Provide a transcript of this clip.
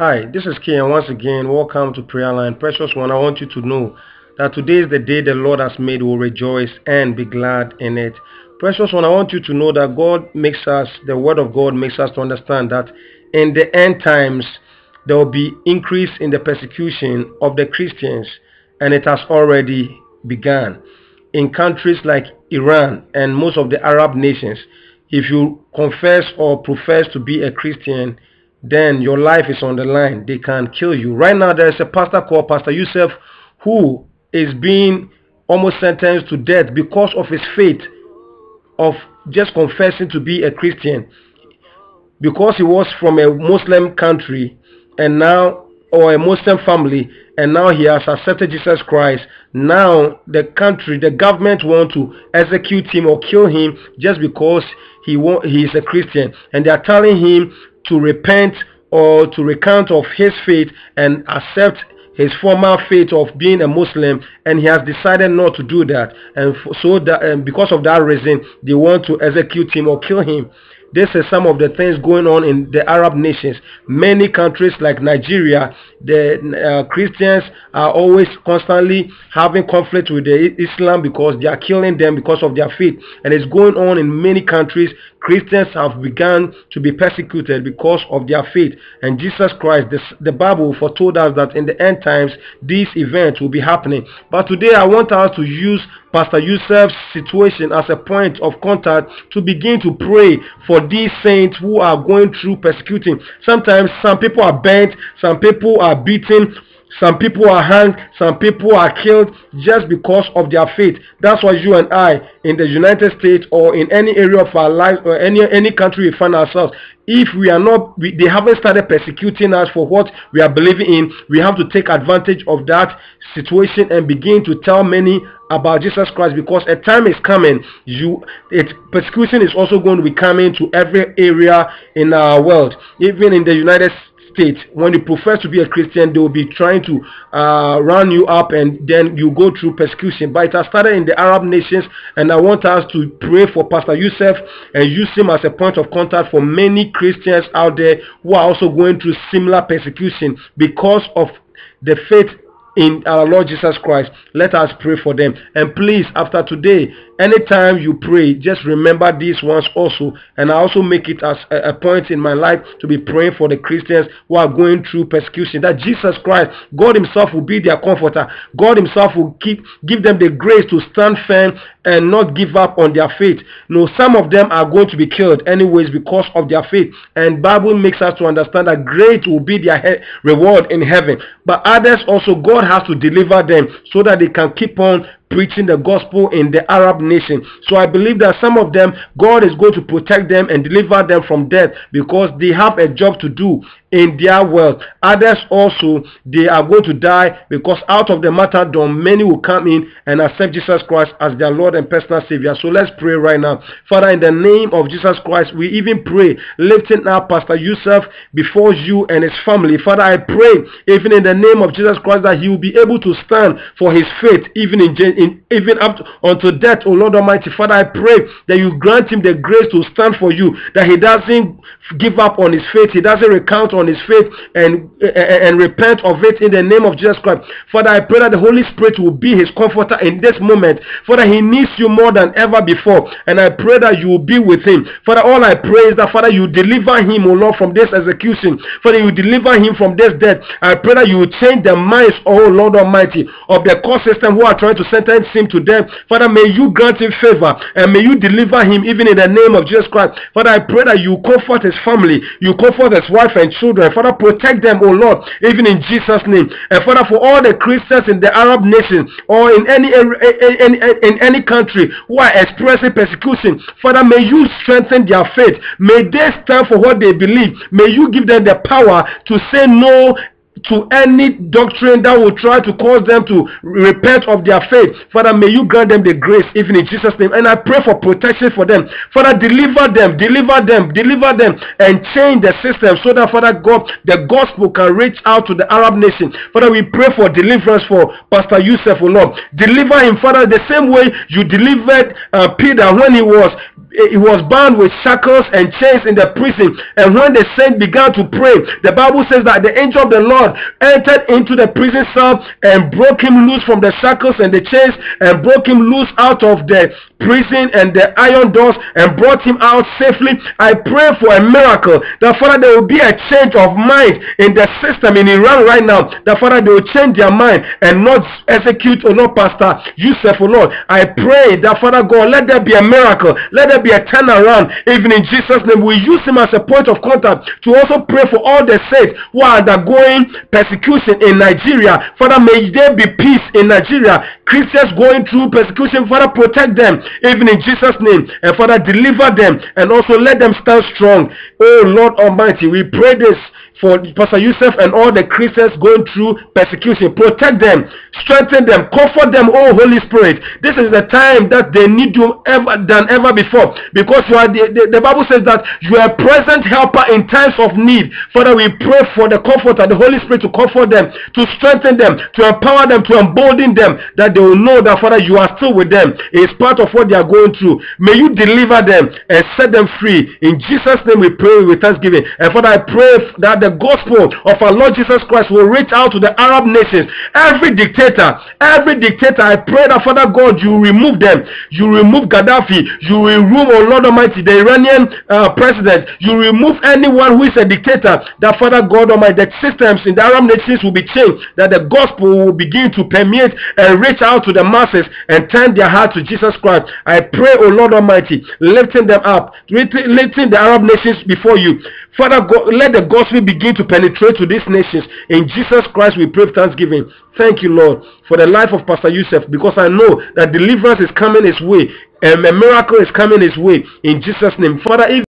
Hi, this is Kay, and once again, welcome to Prayer Line. Precious one, I want you to know that today is the day the Lord has made. We'll rejoice and be glad in it. Precious one, I want you to know that God makes us, the Word of God makes us to understand that in the end times, there will be increase in the persecution of the Christians, and it has already begun. In countries like Iran and most of the Arab nations, if you confess or profess to be a Christian, then your life is on the line. They can kill you. Right now, there is a pastor called Pastor Yousef who is being almost sentenced to death because of his faith of just confessing to be a Christian. Because he was from a Muslim country and now, or a Muslim family, and now he has accepted Jesus Christ. Now the country, the government want to execute him or kill him just because he he is a Christian, and they are telling him to repent or to recount of his faith and accept his former faith of being a Muslim and he has decided not to do that and so that and because of that reason they want to execute him or kill him this is some of the things going on in the Arab nations. Many countries like Nigeria, the uh, Christians are always constantly having conflict with the Islam because they are killing them because of their faith. And it's going on in many countries. Christians have begun to be persecuted because of their faith. And Jesus Christ, this, the Bible foretold us that in the end times, these events will be happening. But today I want us to use Pastor Yousef's situation as a point of contact to begin to pray for these saints who are going through persecuting. Sometimes some people are bent, some people are beaten, some people are hanged, some people are killed just because of their faith. That's why you and I in the United States or in any area of our life or any any country we find ourselves, if we are not we, they haven't started persecuting us for what we are believing in, we have to take advantage of that situation and begin to tell many about Jesus Christ because a time is coming you it persecution is also going to be coming to every area in our world even in the United States when you profess to be a Christian they will be trying to uh, run you up and then you go through persecution. But it has started in the Arab nations and I want us to pray for Pastor Yousef and use him as a point of contact for many Christians out there who are also going through similar persecution because of the faith in our Lord Jesus Christ. Let us pray for them. And please, after today, anytime you pray, just remember these ones also. And I also make it as a, point in my life to be praying for the Christians who are going through persecution. That Jesus Christ, God Himself will be their comforter. God Himself will keep give them the grace to stand firm and not give up on their faith. No, some of them are going to be killed anyways because of their faith. And Bible makes us to understand that great will be their reward in heaven. But others also, God has to deliver them so that they can keep on preaching the gospel in the Arab nation. So I believe that some of them, God is going to protect them and deliver them from death because they have a job to do in their world. Others also, they are going to die because out of the matter martyrdom, many will come in and accept Jesus Christ as their Lord and personal Savior. So let's pray right now. Father, in the name of Jesus Christ, we even pray, lifting up Pastor Yousef before you and his family. Father, I pray, even in the name of Jesus Christ, that he will be able to stand for his faith, even in, in even up to, unto death, O Lord Almighty. Father, I pray that you grant him the grace to stand for you, that he doesn't give up on his faith, he doesn't recount on his faith and, and, and repent of it in the name of Jesus Christ. Father, I pray that the Holy Spirit will be his comforter in this moment. Father, he needs you more than ever before, and I pray that you will be with him. Father, all I pray is that, Father, you deliver him, O Lord, from this execution. Father, you deliver him from this death. I pray that you will change the minds, O Lord Almighty, of the court system who are trying to sentence him to death. Father, may you grant him favor and may you deliver him even in the name of Jesus Christ. Father, I pray that you comfort his family, you comfort his wife and children. Father, protect them, O Lord, even in Jesus' name. And Father, for all the Christians in the Arab nation or in any, in, in any country who are expressing persecution, Father, may you strengthen their faith. May they stand for what they believe. May you give them the power to say no to any doctrine that will try to cause them to repent of their faith. Father, may you grant them the grace, even in Jesus' name. And I pray for protection for them. Father, deliver them, deliver them, deliver them, and change the system so that, Father God, the gospel can reach out to the Arab nation. Father, we pray for deliverance for Pastor Yousef, O Lord. Deliver him, Father, the same way you delivered uh, Peter when he was he was bound with shackles and chains in the prison. And when the saint began to pray, the Bible says that the angel of the Lord entered into the prison cell and broke him loose from the shackles and the chains and broke him loose out of the prison and the iron doors and brought him out safely. I pray for a miracle that Father there will be a change of mind in the system in Iran right now. That Father they will change their mind and not execute oh or not Pastor Yousef, or Lord. I pray that Father God let there be a miracle. Let there be a turnaround. Even in Jesus' name, we use him as a point of contact to also pray for all the saints who are undergoing persecution in Nigeria. Father, may there be peace in Nigeria. Christians going through persecution, Father, protect them. Even in Jesus' name. And Father, deliver them and also let them stand strong. Oh Lord Almighty, we pray this for Pastor Yousef and all the Christians going through persecution. Protect them, strengthen them, comfort them, oh Holy Spirit. This is the time that they need you ever than ever before because you are the, the, the Bible says that you are a present helper in times of need. Father, we pray for the comforter, the Holy Spirit to comfort them, to strengthen them, to empower them, to embolden them, that they will know that Father, you are still with them. It is part of what they are going through. May you deliver them and set them free. In Jesus' name we pray with thanksgiving. And Father, I pray that the the gospel of our Lord Jesus Christ will reach out to the Arab nations. Every dictator, every dictator, I pray that Father God, you remove them. You remove Gaddafi. You remove, oh Lord Almighty, the Iranian uh, president. You remove anyone who is a dictator. That Father God Almighty, the systems in the Arab nations will be changed. That the gospel will begin to permeate and reach out to the masses and turn their heart to Jesus Christ. I pray, oh Lord Almighty, lifting them up, lifting the Arab nations before you. Father God, let the gospel begin to penetrate to these nations. In Jesus Christ, we pray thanksgiving. Thank you, Lord, for the life of Pastor Yousef, because I know that deliverance is coming his way and a miracle is coming his way. In Jesus' name. Father,